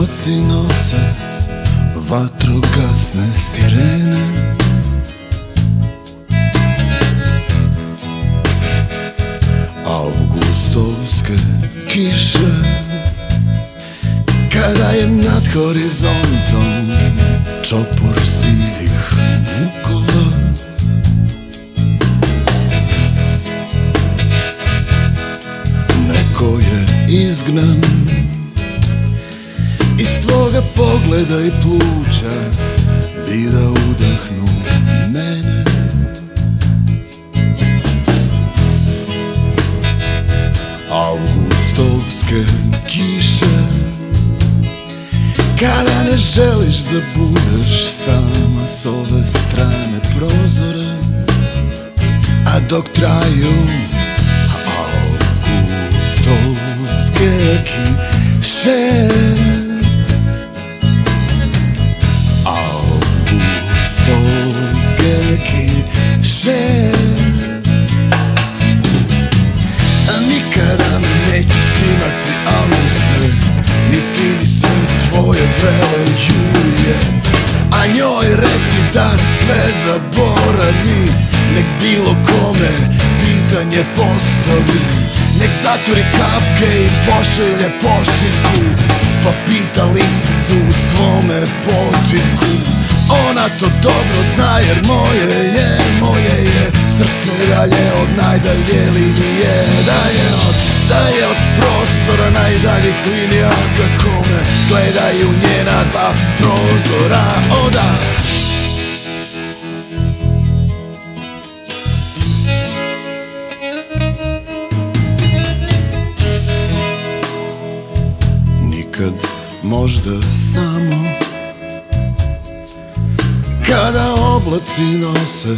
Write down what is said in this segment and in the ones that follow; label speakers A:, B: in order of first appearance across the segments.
A: oblaci nose vatrogasne sirene. Augustovske kiše Kada je nad horizontom čopor sivih vukova. Neko je izgnan tvoga pogleda i pluća Bi da udahnu mene. Augustovske kiše Kada ne želiš da budeš sama s ove strane prozora A dok traju Augustovske kiše kiše A nikada me nećeš imati Auguste Niti ni sve tvoje vele jurije A njoj reci da sve zaboravi Nek bilo kome pitanje postavi. Nek zatvori kapke i pošelje pošiljku Pa pita lisicu u svome potiku Ona to dobro zna jer moje je, moje je. Srce dalje od najdalje linije. Da je od, da je od prostora najdaljih linija. Kako me gledaju njena dva prozora. Oda. Nikad možda samo Kada oblaci nose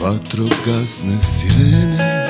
A: vatrogasne sirene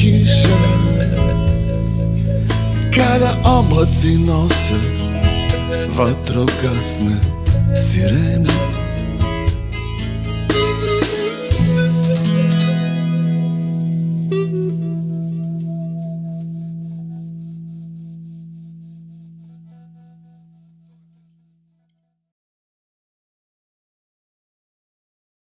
A: kiše. Kada oblaci nose vatrogasne sirene